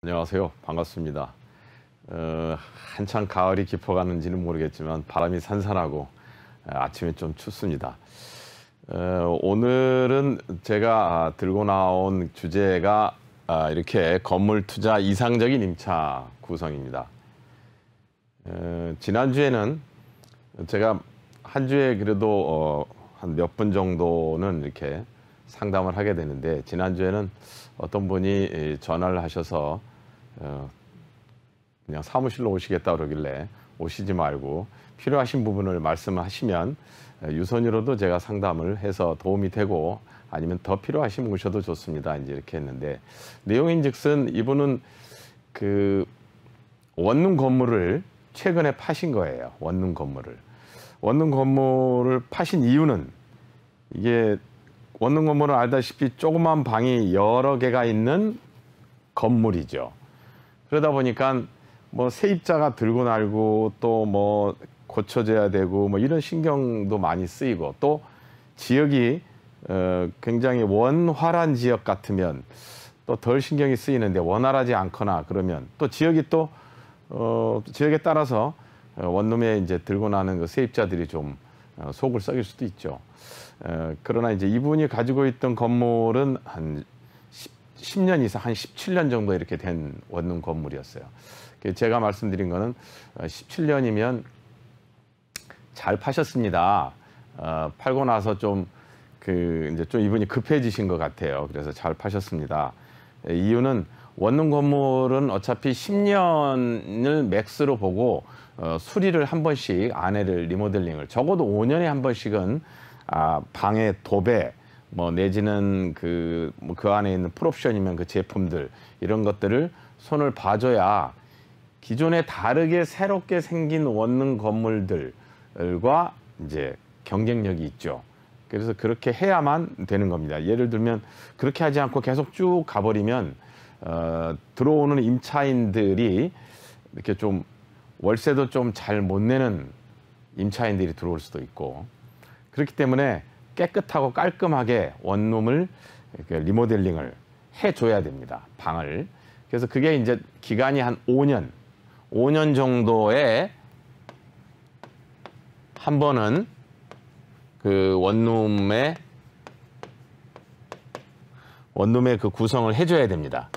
안녕하세요. 반갑습니다. 어, 한창 가을이 깊어가는지는 모르겠지만 바람이 산산하고 아침에 좀 춥습니다. 어, 오늘은 제가 들고 나온 주제가 아, 이렇게 건물 투자 이상적인 임차 구성입니다. 어, 지난주에는 제가 한 주에 그래도 어, 한몇 분 정도는 이렇게 상담을 하게 되는데 지난주에는 어떤 분이 전화를 하셔서 어, 그냥 사무실로 오시겠다 그러길래 오시지 말고 필요하신 부분을 말씀하시면 유선으로도 제가 상담을 해서 도움이 되고 아니면 더 필요하시면 오셔도 좋습니다. 이제 이렇게 했는데 내용인즉슨 이분은 그 원룸 건물을 최근에 파신 거예요. 원룸 건물을 원룸 건물을 파신 이유는 이게 원룸 건물은 알다시피 조그만 방이 여러 개가 있는 건물이죠. 그러다 보니까 뭐 세입자가 들고 날고 또 뭐 고쳐져야 되고 뭐 이런 신경도 많이 쓰이고 또 지역이 어 굉장히 원활한 지역 같으면 또 덜 신경이 쓰이는데 원활하지 않거나 그러면 또 지역이 또 어 지역에 따라서 원룸에 이제 들고 나는 그 세입자들이 좀 어, 속을 썩일 수도 있죠. 어, 그러나 이제 이분이 가지고 있던 건물은 한 10, 년 이상, 한 17년 정도 이렇게 된 원룸 건물이었어요. 제가 말씀드린 거는 17년이면 어, 잘 파셨습니다. 어, 팔고 나서 좀 그 이제 좀 이분이 급해지신 것 같아요. 그래서 잘 파셨습니다. 이유는 원룸 건물은 어차피 10년을 맥스로 보고 어, 수리를 한 번씩 안에를 리모델링을 적어도 5년에 한 번씩은 아, 방의 도배 뭐 내지는 그, 뭐 그 안에 있는 풀옵션이면 그 제품들 이런 것들을 손을 봐줘야 기존에 다르게 새롭게 생긴 원룸 건물들과 이제 경쟁력이 있죠. 그래서 그렇게 해야만 되는 겁니다. 예를 들면 그렇게 하지 않고 계속 쭉 가버리면 어, 들어오는 임차인들이 이렇게 좀 월세도 좀 잘 못 내는 임차인들이 들어올 수도 있고 그렇기 때문에 깨끗하고 깔끔하게 원룸을 리모델링을 해줘야 됩니다. 방을. 그래서 그게 이제 기간이 한 5년, 5년 정도에 한 번은 그 원룸의 원룸의 그 구성을 해줘야 됩니다.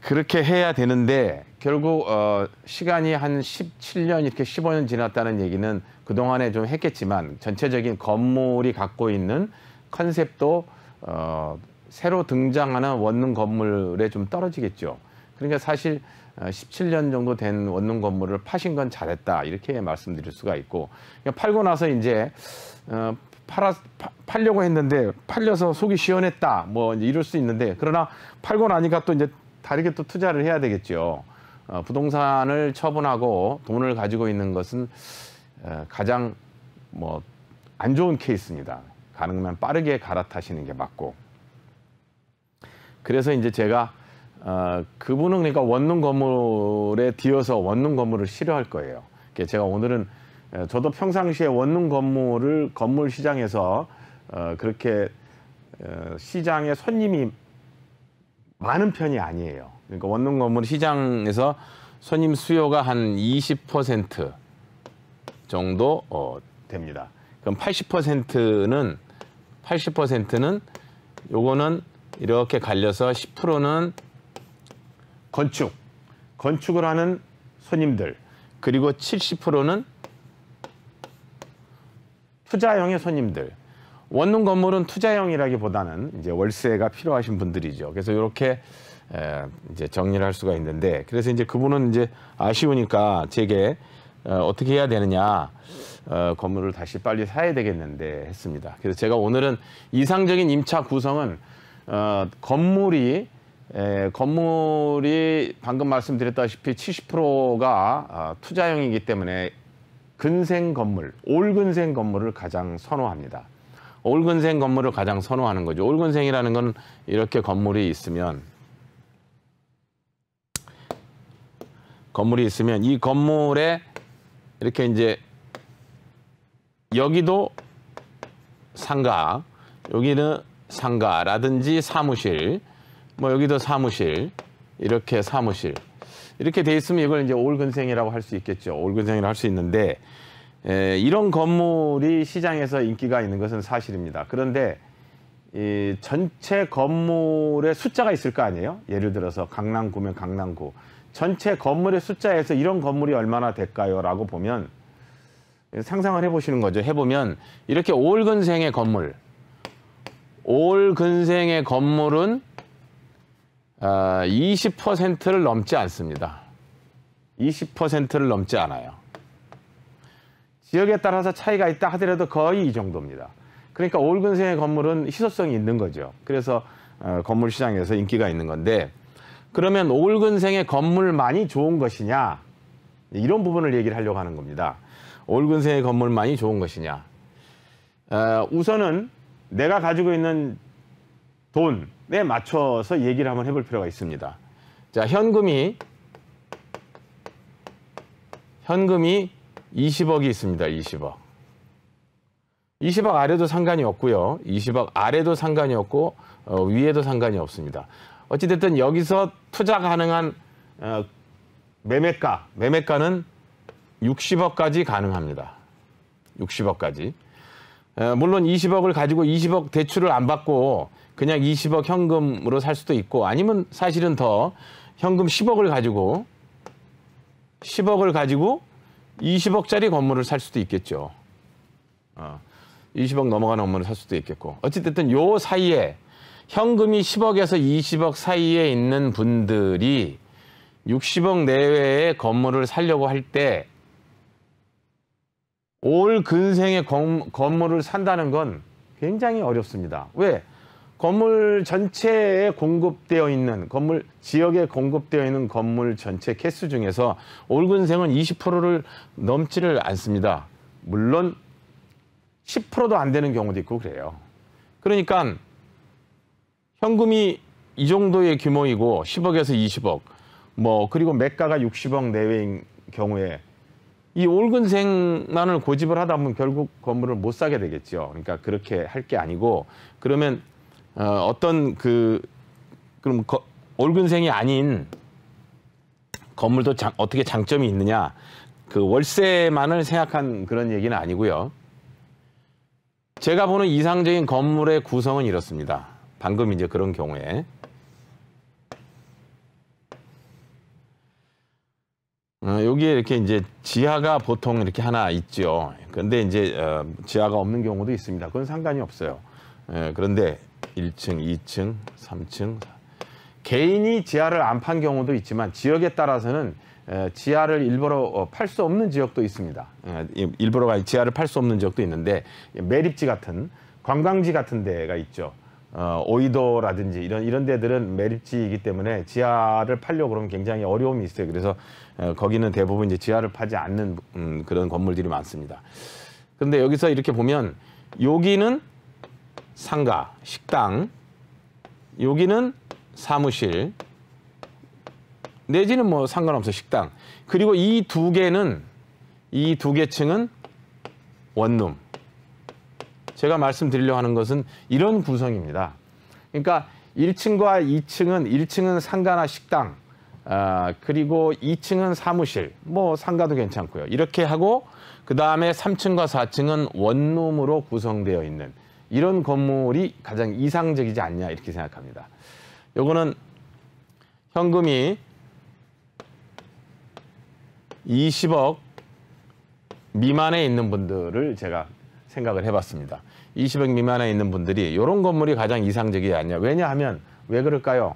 그렇게 해야 되는데 결국 어 시간이 한 17년 이렇게 15년 지났다는 얘기는 그동안에 좀 했겠지만 전체적인 건물이 갖고 있는 컨셉도 어 새로 등장하는 원룸 건물에 좀 떨어지겠죠. 그러니까 사실 17년 어, 정도 된 원룸 건물을 파신 건 잘했다 이렇게 말씀드릴 수가 있고 팔고 나서 이제 어 팔아 파, 팔려고 했는데 팔려서 속이 시원했다 뭐 이럴 수 있는데 그러나 팔고 나니까 또 이제 다르게 또 투자를 해야 되겠죠. 어, 부동산을 처분하고 돈을 가지고 있는 것은 어, 가장 뭐 안 좋은 케이스입니다. 가능하면 빠르게 갈아타시는 게 맞고. 그래서 이제 제가 어, 그분은 그러니까 원룸 건물에 뒤어서 원룸 건물을 싫어할 거예요. 제가 오늘은 어, 저도 평상시에 원룸 건물을 건물 시장에서 어, 그렇게 어, 시장에 손님이 많은 편이 아니에요. 그러니까 원룸 건물 시장에서 손님 수요가 한 20% 정도 어, 됩니다. 그럼 80%는 80%는 요거는 이렇게 갈려서 10%는 건축, 건축을 하는 손님들 그리고 70%는 투자형의 손님들 원룸 건물은 투자형이라기보다는 이제 월세가 필요하신 분들이죠. 그래서 이렇게 에, 이제 정리를 할 수가 있는데 그래서 이제 그분은 이제 아쉬우니까 제게 어, 어떻게 해야 되느냐 어, 건물을 다시 빨리 사야 되겠는데 했습니다. 그래서 제가 오늘은 이상적인 임차 구성은 어, 건물이 에, 건물이 방금 말씀드렸다시피 70%가 어, 투자형이기 때문에 근생 건물, 올근생 건물을 가장 선호합니다. 올근생 건물을 가장 선호하는 거죠. 올근생이라는 건 이렇게 건물이 있으면 건물이 있으면 이 건물에 이렇게 이제 여기도 상가, 여기는 상가라든지 사무실, 뭐 여기도 사무실, 이렇게 사무실. 이렇게 돼 있으면 이걸 이제 올근생이라고 할 수 있겠죠. 올근생이라고 할 수 있는데 에, 이런 건물이 시장에서 인기가 있는 것은 사실입니다. 그런데 이 전체 건물의 숫자가 있을 거 아니에요? 예를 들어서 강남구면 강남구. 전체 건물의 숫자에서 이런 건물이 얼마나 될까요? 라고 보면 상상을 해보시는 거죠. 해보면 이렇게 올근생의 건물, 올근생의 건물은 어, 20%를 넘지 않습니다. 20%를 넘지 않아요. 지역에 따라서 차이가 있다 하더라도 거의 이 정도입니다. 그러니까 올근생의 건물은 희소성이 있는 거죠. 그래서 어, 건물 시장에서 인기가 있는 건데 그러면 올근생의 건물만이 좋은 것이냐 이런 부분을 얘기를 하려고 하는 겁니다. 올근생의 건물만이 좋은 것이냐 어, 우선은 내가 가지고 있는 돈에 맞춰서 얘기를 한번 해볼 필요가 있습니다. 자 현금이 현금이 20억이 있습니다. 20억. 20억 아래도 상관이 없고요. 20억 아래도 상관이 없고 어, 위에도 상관이 없습니다. 어찌됐든 여기서 투자 가능한 어, 매매가, 매매가는 60억까지 가능합니다. 60억까지. 어, 물론 20억을 가지고 20억 대출을 안 받고 그냥 20억 현금으로 살 수도 있고 아니면 사실은 더 현금 10억을 가지고 10억을 가지고 20억짜리 건물을 살 수도 있겠죠. 어, 20억 넘어가는 건물을 살 수도 있겠고. 어찌됐든 요 사이에 현금이 10억에서 20억 사이에 있는 분들이 60억 내외의 건물을 살려고 할 때 올 근생의 건물을 산다는 건 굉장히 어렵습니다. 왜? 건물 전체에 공급되어 있는 건물 지역에 공급되어 있는 건물 전체 개수 중에서 올 근생은 20%를 넘지를 않습니다. 물론 10%도 안 되는 경우도 있고 그래요. 그러니까 현금이 이 정도의 규모이고 10억에서 20억 뭐 그리고 매가가 60억 내외인 경우에 이 올근생만을 고집을 하다 보면 결국 건물을 못 사게 되겠죠. 그러니까 그렇게 할 게 아니고 그러면 어, 어떤 그 그럼 거, 올근생이 아닌 건물도 장, 어떻게 장점이 있느냐 그 월세만을 생각한 그런 얘기는 아니고요. 제가 보는 이상적인 건물의 구성은 이렇습니다. 방금 이제 그런 경우에 어, 여기에 이렇게 이제 지하가 보통 이렇게 하나 있죠. 그런데 이제 어, 지하가 없는 경우도 있습니다. 그건 상관이 없어요. 예, 그런데 1층, 2층, 3층 개인이 지하를 안 판 경우도 있지만 지역에 따라서는 에, 지하를 일부러 어, 팔수 없는 지역도 있습니다. 에, 일부러 지하를 팔 수 없는 지역도 있는데 매립지 같은 관광지 같은 데가 있죠. 어, 오이도라든지 이런 이런 데들은 매립지이기 때문에 지하를 팔려고 그러면 굉장히 어려움이 있어요. 그래서 어, 거기는 대부분 이제 지하를 파지 않는 음, 그런 건물들이 많습니다. 그런데 여기서 이렇게 보면 여기는 상가, 식당, 여기는 사무실, 내지는 뭐 상관없어 식당. 그리고 이 두 개는 이 두 개 층은 원룸. 제가 말씀드리려 하는 것은 이런 구성입니다. 그러니까 1층과 2층은 1층은 상가나 식당, 아, 그리고 2층은 사무실, 뭐 상가도 괜찮고요. 이렇게 하고 그 다음에 3층과 4층은 원룸으로 구성되어 있는 이런 건물이 가장 이상적이지 않냐 이렇게 생각합니다. 요거는 현금이 20억 미만에 있는 분들을 제가 생각을 해봤습니다. 20억 미만에 있는 분들이 이런 건물이 가장 이상적이지 않냐. 왜냐하면 왜 그럴까요?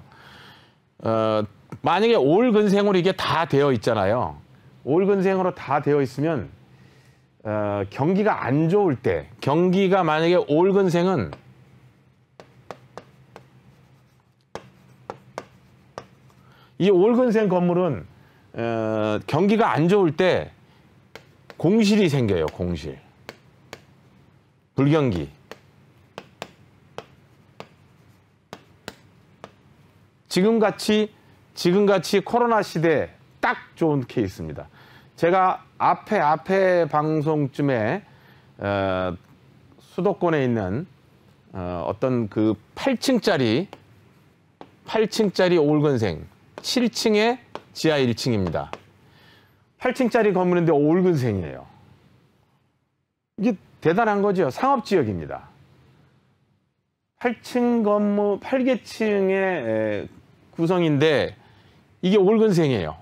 어, 만약에 올 근생으로 이게 다 되어 있잖아요. 올 근생으로 다 되어 있으면 어, 경기가 안 좋을 때 경기가 만약에 올 근생은 이 올근생 건물은 어, 경기가 안 좋을 때 공실이 생겨요. 공실. 불경기. 지금같이 지금같이 코로나 시대 딱 좋은 케이스입니다. 제가 앞에 앞에 방송쯤에 어, 수도권에 있는 어, 어떤 그 8층짜리 8층짜리 올근생 7층에 지하 1층입니다. 8층짜리 건물인데 올근생이에요. 이게 대단한 거죠. 상업지역입니다. 8층 건물, 8개층의 구성인데 이게 올근생이에요.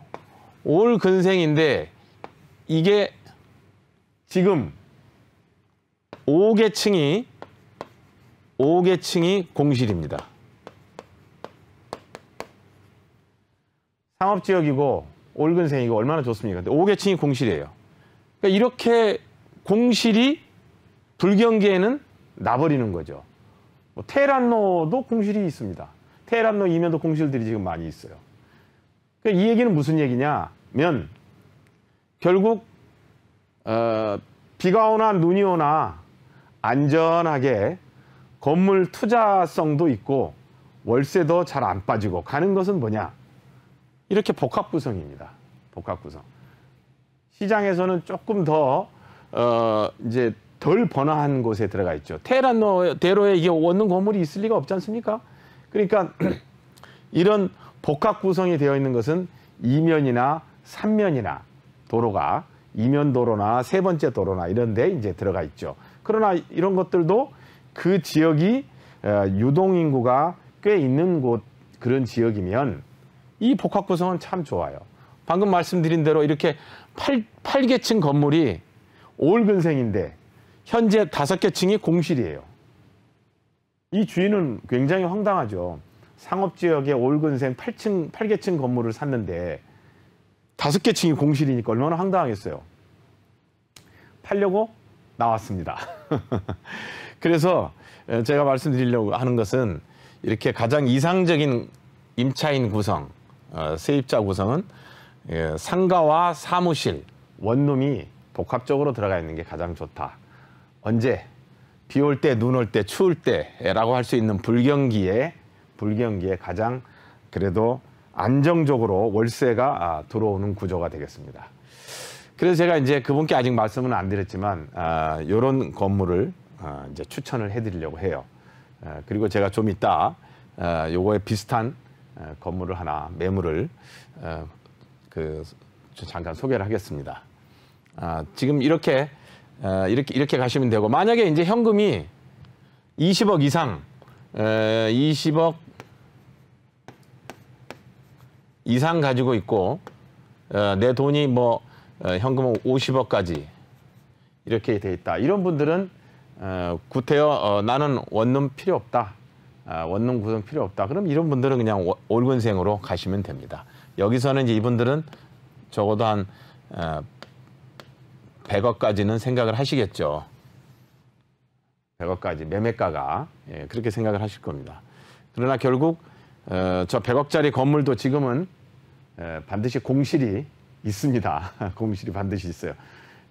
올근생인데 이게 지금 5개층이 5개층이 공실입니다. 상업지역이고 올근생이고 얼마나 좋습니까? 근데 5개층이 공실이에요. 그러니까 이렇게 공실이 불경기에는 나버리는 거죠. 뭐 테란노도 공실이 있습니다. 테란노 이면도 공실들이 지금 많이 있어요. 그러니까 이 얘기는 무슨 얘기냐면 결국 어, 비가 오나 눈이 오나 안전하게 건물 투자성도 있고 월세도 잘 안 빠지고 가는 것은 뭐냐? 이렇게 복합 구성입니다. 복합 구성. 시장에서는 조금 더 어, 이제 덜 번화한 곳에 들어가 있죠. 테란노 대로에 이게 원룸 건물이 있을 리가 없지 않습니까? 그러니까 이런 복합 구성이 되어 있는 것은 이면이나 삼면이나 도로가 이면 도로나 세 번째 도로나 이런 데 이제 들어가 있죠. 그러나 이런 것들도 그 지역이 어, 유동 인구가 꽤 있는 곳 그런 지역이면 이 복합 구성은 참 좋아요. 방금 말씀드린 대로 이렇게 8, 8개층 건물이 올근생인데 현재 다섯 개 층이 공실이에요. 이 주인은 굉장히 황당하죠. 상업지역에 올근생 8층, 8개층 건물을 샀는데 다섯 개 층이 공실이니까 얼마나 황당하겠어요. 팔려고 나왔습니다. 그래서 제가 말씀드리려고 하는 것은 이렇게 가장 이상적인 임차인 구성, 어, 세입자 구성은 예, 상가와 사무실, 원룸이 복합적으로 들어가 있는 게 가장 좋다. 언제 비 올 때, 눈 올 때, 추울 때라고 할 수 있는 불경기에 불경기에 가장 그래도 안정적으로 월세가 아, 들어오는 구조가 되겠습니다. 그래서 제가 이제 그분께 아직 말씀은 안 드렸지만 아, 이런 건물을 아, 이제 추천을 해드리려고 해요. 아, 그리고 제가 좀 이따 아, 요거에 비슷한 아, 건물을 하나 매물을 아, 그 잠깐 소개를 하겠습니다. 아, 지금 이렇게 어, 이렇게 이렇게 가시면 되고 만약에 이제 현금이 20억 이상 에, 20억 이상 가지고 있고 어, 내 돈이 뭐 어, 현금 50억까지 이렇게 돼 있다. 이런 분들은 어, 구태여 어, 나는 원룸 필요 없다. 아, 원룸 구성 필요 없다. 그럼 이런 분들은 그냥 워- 올근생으로 가시면 됩니다. 여기서는 이제 이분들은 적어도 한 어, 100억까지는 생각을 하시겠죠. 100억까지 매매가가 예, 그렇게 생각을 하실 겁니다. 그러나 결국 어, 저 100억짜리 건물도 지금은 에, 반드시 공실이 있습니다. 공실이 반드시 있어요.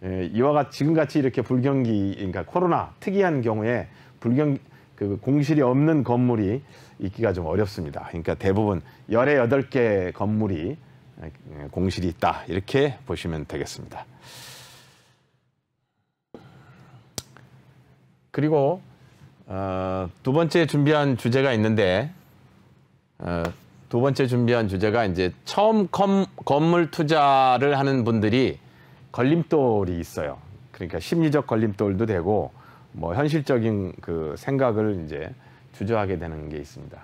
에, 이와 같이 지금 같이 이렇게 불경기 그러니까 코로나 특이한 경우에 불경 그 공실이 없는 건물이 있기가 좀 어렵습니다. 그러니까 대부분 열에 여덟 개 건물이 에, 공실이 있다 이렇게 보시면 되겠습니다. 그리고 어, 두 번째 준비한 주제가 있는데 어, 두 번째 준비한 주제가 이제 처음 건, 건물 투자를 하는 분들이 걸림돌이 있어요. 그러니까 심리적 걸림돌도 되고 뭐 현실적인 그 생각을 이제 주저하게 되는 게 있습니다.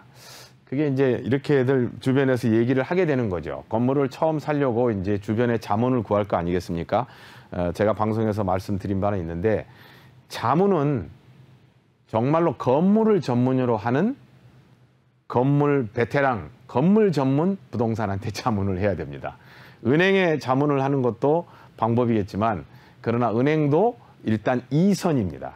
그게 이제 이렇게들 주변에서 얘기를 하게 되는 거죠. 건물을 처음 살려고 이제 주변에 자문을 구할 거 아니겠습니까? 어, 제가 방송에서 말씀드린 바는 있는데 자문은 정말로 건물을 전문으로 하는 건물 베테랑, 건물 전문 부동산한테 자문을 해야 됩니다. 은행에 자문을 하는 것도 방법이겠지만, 그러나 은행도 일단 이선입니다.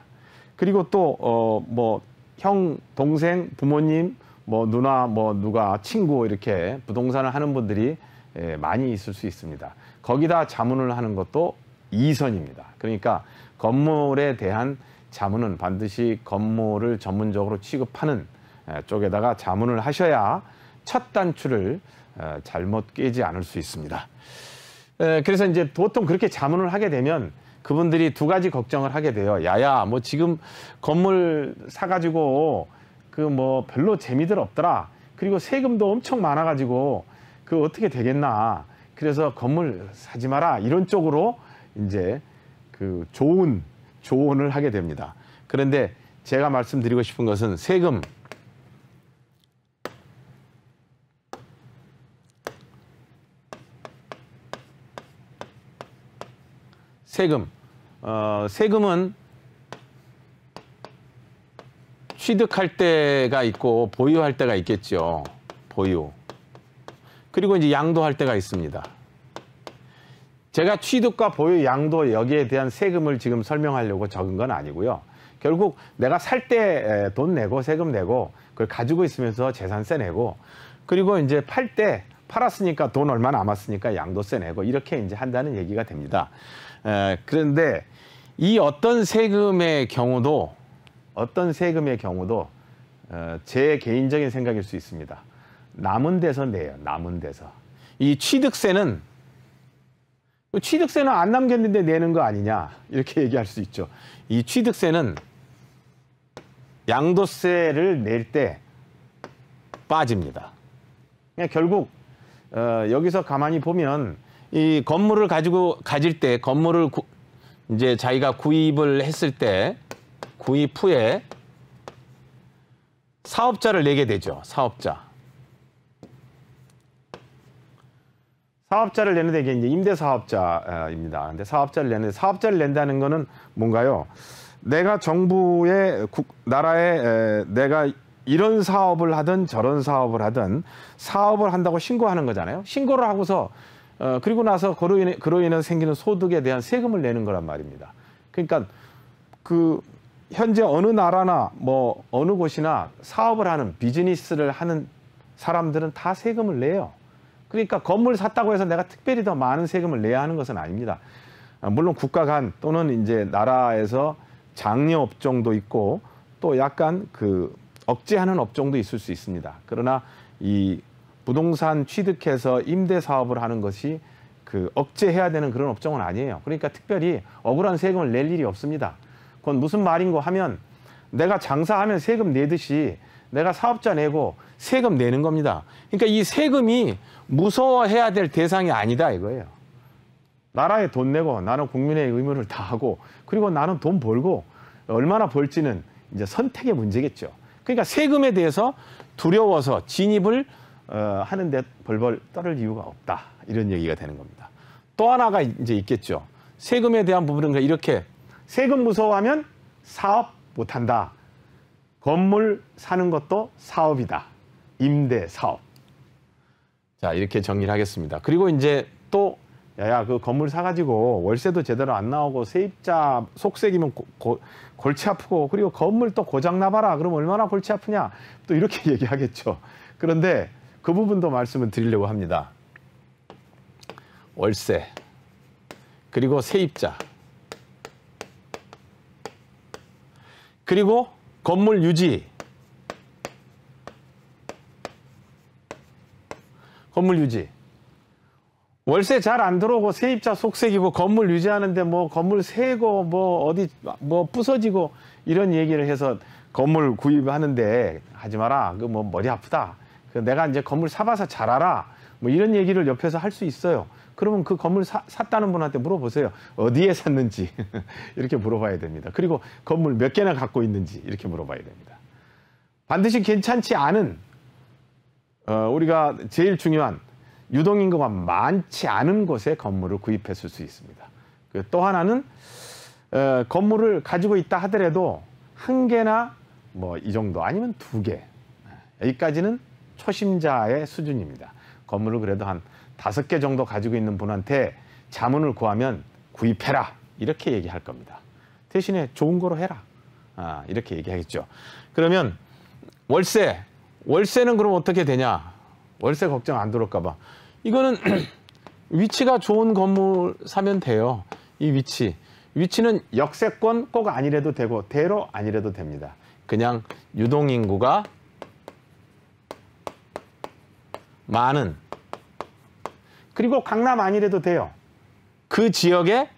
그리고 또, 어, 뭐, 형, 동생, 부모님, 뭐, 누나, 뭐, 누가, 친구, 이렇게 부동산을 하는 분들이 예, 많이 있을 수 있습니다. 거기다 자문을 하는 것도 이선입니다. 그러니까 건물에 대한 자문은 반드시 건물을 전문적으로 취급하는 에, 쪽에다가 자문을 하셔야 첫 단추를 에, 잘못 깨지 않을 수 있습니다. 에, 그래서 이제 보통 그렇게 자문을 하게 되면 그분들이 두 가지 걱정을 하게 돼요. 야야, 뭐 지금 건물 사가지고 그 뭐 별로 재미들 없더라. 그리고 세금도 엄청 많아가지고 그 어떻게 되겠나. 그래서 건물 사지 마라. 이런 쪽으로 이제 그 좋은 조언을 하게 됩니다. 그런데 제가 말씀드리고 싶은 것은 세금 세금 어, 세금은 취득할 때가 있고 보유할 때가 있겠죠. 보유. 그리고 이제 양도할 때가 있습니다. 제가 취득과 보유, 양도 여기에 대한 세금을 지금 설명하려고 적은 건 아니고요. 결국 내가 살 때 돈 내고 세금 내고 그걸 가지고 있으면서 재산세 내고 그리고 이제 팔 때 팔았으니까 돈 얼마 남았으니까 양도세 내고 이렇게 이제 한다는 얘기가 됩니다. 에, 그런데 이 어떤 세금의 경우도 어떤 세금의 경우도 어, 제 개인적인 생각일 수 있습니다. 남은 데서 내요. 남은 데서. 이 취득세는 취득세는 안 남겼는데 내는 거 아니냐 이렇게 얘기할 수 있죠. 이 취득세는 양도세를 낼 때 빠집니다. 결국 어, 여기서 가만히 보면 이 건물을 가지고 가질 때 건물을 구, 이제 자기가 구입을 했을 때 구입 후에 사업자를 내게 되죠. 사업자. 사업자를 내는데 이게 이제 임대 사업자입니다. 근데 사업자를 내는데 사업자를 낸다는 거는 뭔가요? 내가 정부의 국, 나라에 에, 내가 이런 사업을 하든 저런 사업을 하든 사업을 한다고 신고하는 거잖아요. 신고를 하고서 어, 그리고 나서 그로 인해 그로 인해 생기는 소득에 대한 세금을 내는 거란 말입니다. 그러니까 그 현재 어느 나라나 뭐 어느 곳이나 사업을 하는 비즈니스를 하는 사람들은 다 세금을 내요. 그러니까 건물 샀다고 해서 내가 특별히 더 많은 세금을 내야 하는 것은 아닙니다. 아, 물론 국가 간 또는 이제 나라에서 장려 업종도 있고 또 약간 그 억제하는 업종도 있을 수 있습니다. 그러나 이 부동산 취득해서 임대 사업을 하는 것이 그 억제해야 되는 그런 업종은 아니에요. 그러니까 특별히 억울한 세금을 낼 일이 없습니다. 그건 무슨 말인고 하면 내가 장사하면 세금 내듯이 내가 사업자 내고 세금 내는 겁니다. 그러니까 이 세금이 무서워해야 될 대상이 아니다 이거예요. 나라에 돈 내고 나는 국민의 의무를 다하고 그리고 나는 돈 벌고 얼마나 벌지는 이제 선택의 문제겠죠. 그러니까 세금에 대해서 두려워서 진입을 어, 하는데 벌벌 떨을 이유가 없다 이런 얘기가 되는 겁니다. 또 하나가 이제 있겠죠. 세금에 대한 부분은 이렇게 세금 무서워하면 사업 못한다. 건물 사는 것도 사업이다. 임대 사업. 자, 이렇게 정리를 하겠습니다. 그리고 이제 또, 야야, 그 건물 사가지고 월세도 제대로 안 나오고 세입자 속색이면 고, 고, 골치 아프고 그리고 건물 또 고장 나봐라. 그럼 얼마나 골치 아프냐. 또 이렇게 얘기하겠죠. 그런데 그 부분도 말씀을 드리려고 합니다. 월세, 그리고 세입자, 그리고 건물 유지, 건물 유지. 월세 잘 안 들어오고 세입자 속색이고 건물 유지하는데 뭐 건물 세고 뭐 어디 뭐 부서지고 이런 얘기를 해서 건물 구입하는데 하지 마라. 그 뭐 머리 아프다. 그 내가 이제 건물 사봐서 잘 알아. 뭐 이런 얘기를 옆에서 할 수 있어요. 그러면 그 건물 사, 샀다는 분한테 물어보세요. 어디에 샀는지 이렇게 물어봐야 됩니다. 그리고 건물 몇 개나 갖고 있는지 이렇게 물어봐야 됩니다. 반드시 괜찮지 않은 어, 우리가 제일 중요한 유동인구가 많지 않은 곳에 건물을 구입했을 수 있습니다. 그또 하나는 어, 건물을 가지고 있다 하더라도 한 개나 뭐 이 정도 아니면 두 개. 여기까지는 초심자의 수준입니다. 건물을 그래도 한 다섯 개 정도 가지고 있는 분한테 자문을 구하면 구입해라. 이렇게 얘기할 겁니다. 대신에 좋은 거로 해라. 아, 이렇게 얘기하겠죠. 그러면 월세. 월세는 그럼 어떻게 되냐? 월세 걱정 안 들을까 봐. 이거는 위치가 좋은 건물 사면 돼요. 이 위치. 위치는 역세권 꼭 아니래도 되고 대로 아니래도 됩니다. 그냥 유동인구가 많은 그리고 강남 아니래도 돼요. 그 지역에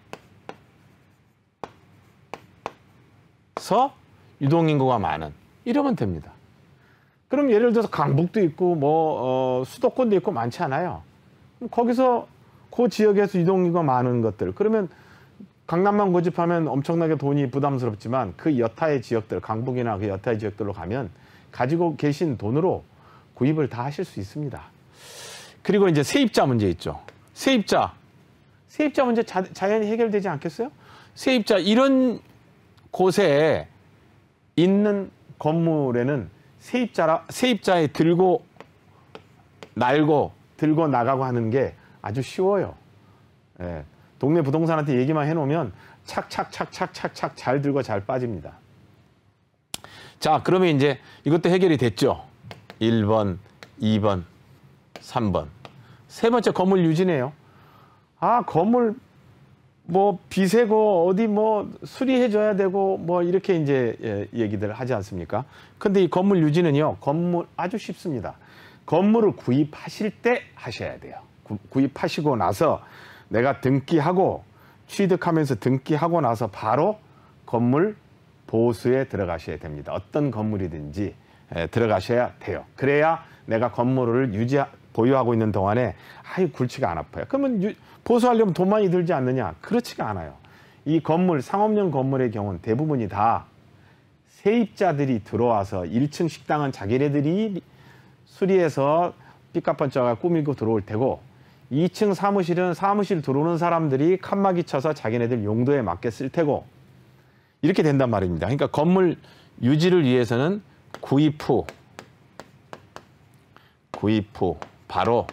서 유동인구가 많은 이러면 됩니다. 그럼 예를 들어서 강북도 있고 뭐 어, 수도권도 있고 많지 않아요. 거기서 그 지역에서 이동인구가 많은 것들 그러면 강남만 고집하면 엄청나게 돈이 부담스럽지만 그 여타의 지역들 강북이나 그 여타의 지역들로 가면 가지고 계신 돈으로 구입을 다 하실 수 있습니다. 그리고 이제 세입자 문제 있죠. 세입자 세입자 문제 자, 자연히 해결되지 않겠어요? 세입자 이런 곳에 있는 건물에는 세입자라 세입자에 들고 날고 들고 나가고 하는 게 아주 쉬워요. 예, 동네 부동산한테 얘기만 해놓으면 착착착착착착 잘 들고 잘 빠집니다. 자, 그러면 이제 이것도 해결이 됐죠. 1번, 2번, 3번. 세 번째 건물 유지네요. 아, 건물 뭐 비세고 어디 뭐 수리해 줘야 되고 뭐 이렇게 이제 예, 얘기들 하지 않습니까? 근데 이 건물 유지는요. 건물 아주 쉽습니다. 건물을 구입하실 때 하셔야 돼요. 구, 구입하시고 나서 내가 등기하고 취득하면서 등기하고 나서 바로 건물 보수에 들어가셔야 됩니다. 어떤 건물이든지 에, 들어가셔야 돼요. 그래야 내가 건물을 유지 보유하고 있는 동안에 아유 굴치가 안 아파요. 그러면 유, 보수하려면 돈 많이 들지 않느냐? 그렇지가 않아요. 이 건물 상업용 건물의 경우는 대부분이 다 세입자들이 들어와서 1층 식당은 자기네들이 수리해서 삐까뻔쩍하 꾸미고 들어올 테고 2층 사무실은 사무실 들어오는 사람들이 칸막이 쳐서 자기네들 용도에 맞게 쓸 테고 이렇게 된단 말입니다. 그러니까 건물 유지를 위해서는 구입 후 구입 후 바로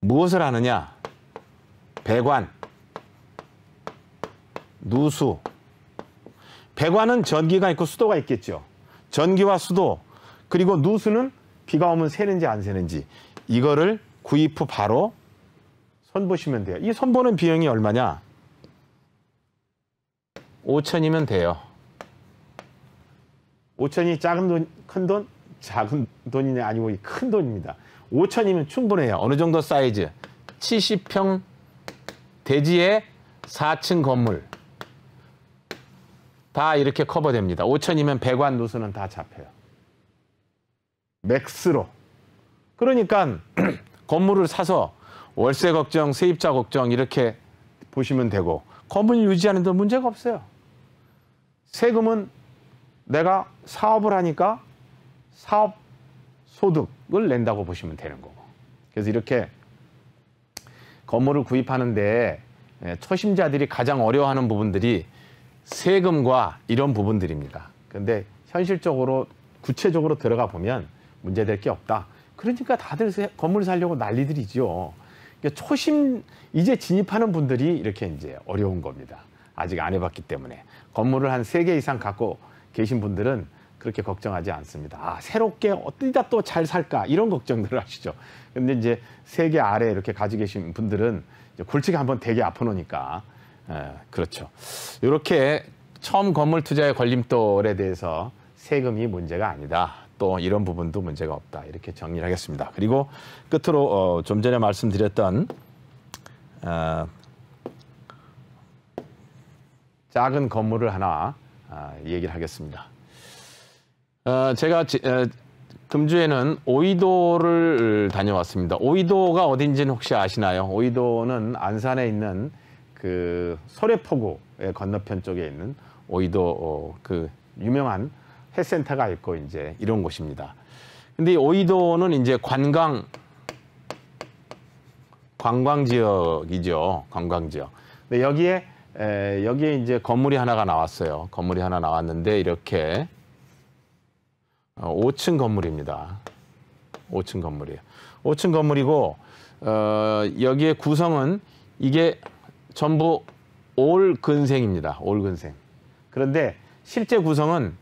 무엇을 하느냐? 배관, 누수. 배관은 전기가 있고 수도가 있겠죠. 전기와 수도, 그리고 누수는 비가 오면 새는지 안 새는지 이거를 구입 후 바로 손보시면 돼요. 이 손보는 비용이 얼마냐? 5천이면 돼요. 5천이 작은 돈, 큰 돈? 작은 돈이 아니고 큰 돈입니다. 5천이면 충분해요. 어느 정도 사이즈? 70평 대지의 4층 건물. 다 이렇게 커버됩니다. 5천이면 배관 누수는 다 잡혀요. 맥스로. 그러니까 건물을 사서 월세 걱정, 세입자 걱정 이렇게 보시면 되고 건물 유지하는 데 문제가 없어요. 세금은 내가 사업을 하니까 사업 소득을 낸다고 보시면 되는 거고. 그래서 이렇게 건물을 구입하는데 예, 초심자들이 가장 어려워하는 부분들이 세금과 이런 부분들입니다. 근데 현실적으로 구체적으로 들어가 보면 문제될 게 없다. 그러니까 다들 건물 살려고 난리들이죠. 그러니까 초심 이제 진입하는 분들이 이렇게 이제 어려운 겁니다. 아직 안 해봤기 때문에 건물을 한 세 개 이상 갖고 계신 분들은 그렇게 걱정하지 않습니다. 아, 새롭게 어디다 또 잘 살까 이런 걱정들을 하시죠. 근데 이제 세계 아래 이렇게 가지고 계신 분들은 골치가 한번 되게 아파놓으니까 에, 그렇죠. 이렇게 처음 건물 투자의 걸림돌에 대해서 세금이 문제가 아니다. 또 이런 부분도 문제가 없다. 이렇게 정리를 하겠습니다. 그리고 끝으로 어, 좀 전에 말씀드렸던 어, 작은 건물을 하나 아, 얘기를 하겠습니다. 어, 제가 지, 어, 금주에는 오이도를 다녀왔습니다. 오이도가 어딘지는 혹시 아시나요? 오이도는 안산에 있는 그 소래포구의 건너편 쪽에 있는 오이도 어, 그 유명한 해센터가 있고 이제 이런 곳입니다. 근데 이 오이도는 이제 관광 관광 지역이죠. 관광 지역. 근데 여기에 에, 여기에 이제 건물이 하나가 나왔어요. 건물이 하나 나왔는데 이렇게 5층 어, 건물입니다. 5층 건물이에요. 5층 건물이고 어, 여기에 구성은 이게 전부 올 근생입니다. 올 근생. 그런데 실제 구성은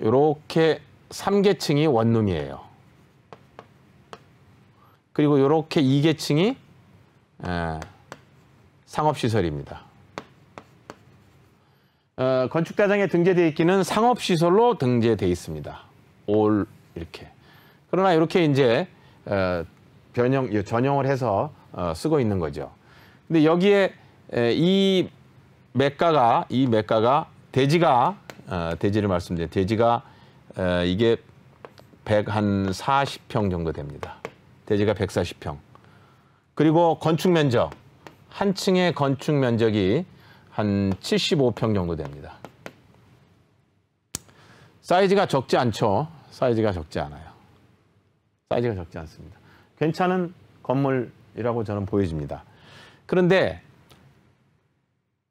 이렇게 3계층이 원룸이에요. 그리고 이렇게 2계층이 에, 상업시설입니다. 어, 건축대장에 등재되어 있기는 상업시설로 등재되어 있습니다. 올 이렇게. 그러나 이렇게 이제 어, 변형 전형을 해서 어, 쓰고 있는 거죠. 근데 여기에 에, 이 매가가 이 매가가 대지가 어, 대지를 말씀드려 대지가 에, 이게 100한 40평 정도 됩니다. 대지가 140평. 그리고 건축 면적 한 층의 건축 면적이 한 75평 정도 됩니다. 사이즈가 적지 않죠. 사이즈가 적지 않아요. 사이즈가 적지 않습니다. 괜찮은 건물이라고 저는 보여집니다. 그런데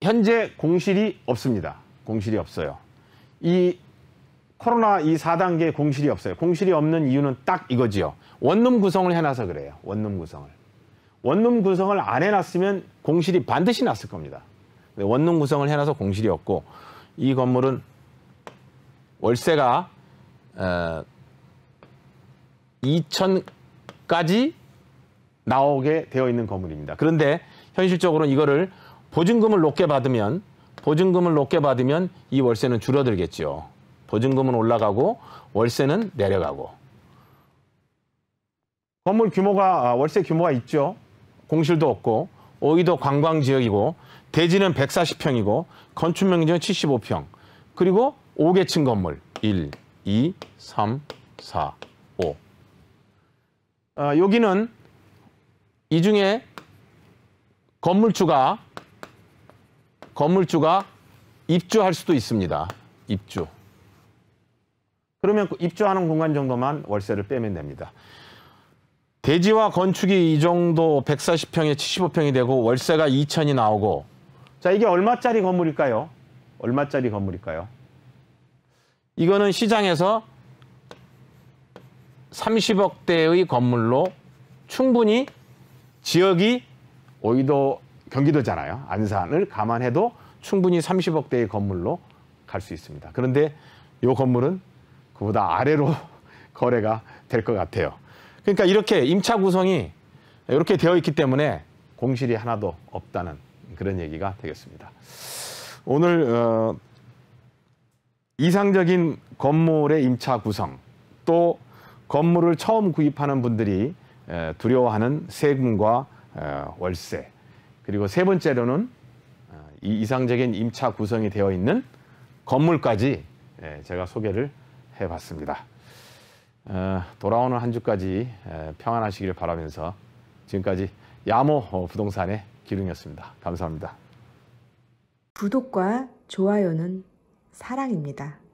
현재 공실이 없습니다. 공실이 없어요. 이 코로나 이 4단계 공실이 없어요. 공실이 없는 이유는 딱 이거지요. 원룸 구성을 해놔서 그래요. 원룸 구성을. 원룸 구성을 안 해놨으면 공실이 반드시 났을 겁니다. 원룸 구성을 해놔서 공실이 없고 이 건물은 월세가 어, 2천까지 나오게 되어 있는 건물입니다. 그런데 현실적으로는 이거를 보증금을 높게 받으면 보증금을 높게 받으면 이 월세는 줄어들겠죠. 보증금은 올라가고 월세는 내려가고. 건물 규모가 아, 월세 규모가 있죠. 공실도 없고 오이도 관광 지역이고 대지는 140평이고 건축 면적은 75평. 그리고 5개층 건물 1, 2, 3, 4, 5. 어, 여기는 이 중에 건물주가 건물주가 입주할 수도 있습니다. 입주. 그러면 그 입주하는 공간 정도만 월세를 빼면 됩니다. 대지와 건축이 이 정도 140평에 75평이 되고 월세가 2천이 나오고 자 이게 얼마짜리 건물일까요? 얼마짜리 건물일까요? 이거는 시장에서 30억대의 건물로 충분히 지역이 오이도 경기도잖아요. 안산을 감안해도 충분히 30억대의 건물로 갈 수 있습니다. 그런데 이 건물은 그보다 아래로 거래가 될 것 같아요. 그러니까 이렇게 임차 구성이 이렇게 되어 있기 때문에 공실이 하나도 없다는 그런 얘기가 되겠습니다. 오늘 어, 이상적인 건물의 임차 구성 또 건물을 처음 구입하는 분들이 에, 두려워하는 세금과 어, 월세 그리고 세 번째로는 어, 이 이상적인 임차 구성이 되어 있는 건물까지 에, 제가 소개를 해봤습니다. 어, 돌아오는 한 주까지 에, 평안하시기를 바라면서 지금까지 야모 어, 부동산의 기룡이었습니다. 감사합니다. 구독과 좋아요는 사랑입니다.